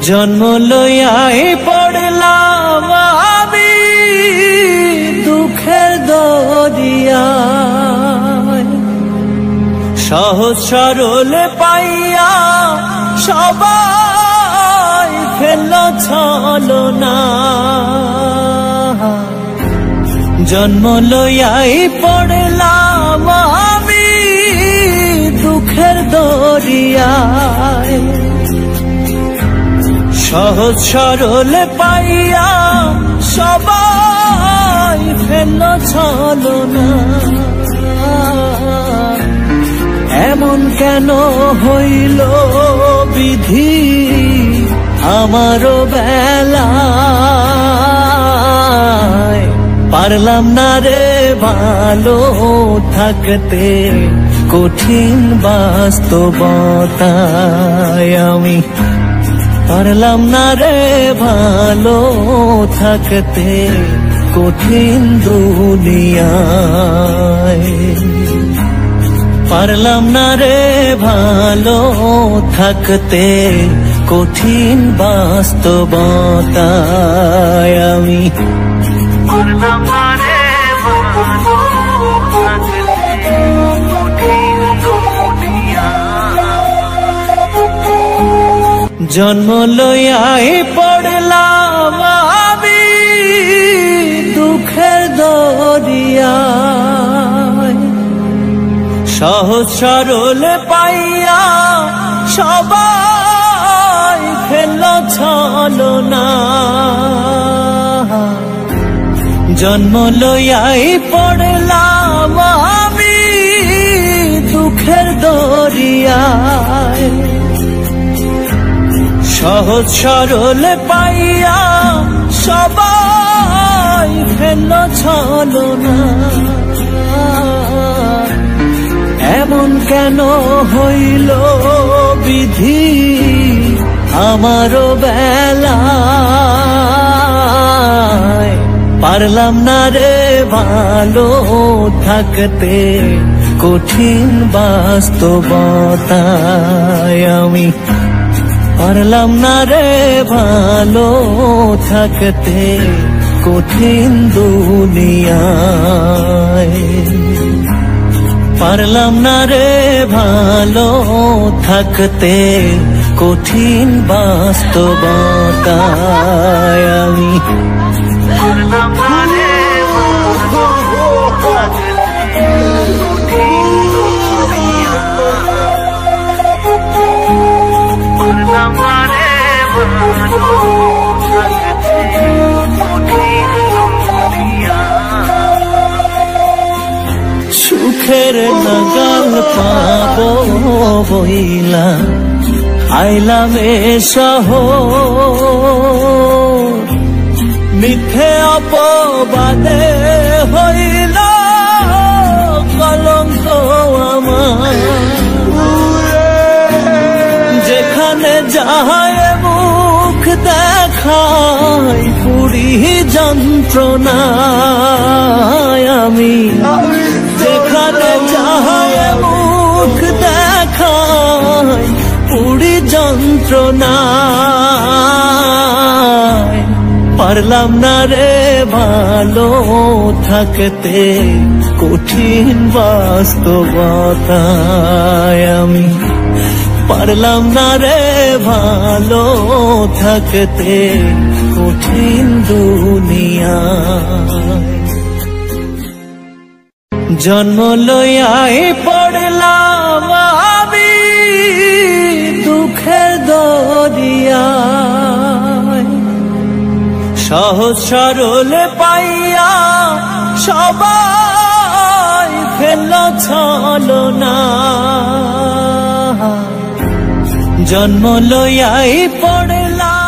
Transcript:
জন্ম লইয়াই পড়লাম আমি দুঃখের দরিয়ায়। সহজ সরল পাইয়া সবাই খেল ছলো না জন্ম লইয়াই পড়লাম আমি দুঃখের দরিয়ায়। সহজ সরল পাইয়া সবাই ফেল ছলো না এমন কেন হইল বিধি আমারও বেলা পারলাম না রে ভালো থাকতে, কঠিন বাস্তবতায় আমি পারলাম না রে ভালো থাকতে কঠিন দুনিয়ায়। পারলাম না রে ভালো থাকতে কঠিন বাস্তবতায় আমি। পারলাম না রে ভালো জন্ম লইয়াই পড়লাম আমি দুঃখের দরিয়ায়। সহজ সরল পাইয়া সবাই খেল ছলো না জন্ম লইয়াই পড়লাম আমি দুঃখের দরিয়ায়। সহজ সরল পাইয়া সবাই ফেল ছলো না। এমন কেন হইল বিধি আমারও বেলায়? পারলাম না রে ভালো থাকতে, কঠিন বাস্তবতায় আমি পারলাম না রে ভালো থাকতে কঠিন দুনিয়ায়। পারলাম না রে ভালো থাকতে কঠিন বাস্তবতায়। আমি পারলাম না রে সুখের নাগাল পাব বইলা। আইলাম এ সহ মিথ্যে অপবাদে হইল কলঙ্ক আমার। যেখানে যায় মুখ দেখায় পুরী যন্ত্রণায় আমি। যেখানে যায় মুখ দেখায় পুরী যন্ত্রণায়। পারলাম না রে ভালো থাকতে, কঠিন বাস্তবতায় আমি। পারলাম না রে ভালো থাকতে কঠিন দুনিয়া জন্ম লইয়াই পড়লাম আমি দুঃখের দরিয়ায় সহজ সরল পাইয়া সবাই ফেল ছলো না জন্ম লইয়াই পড়লা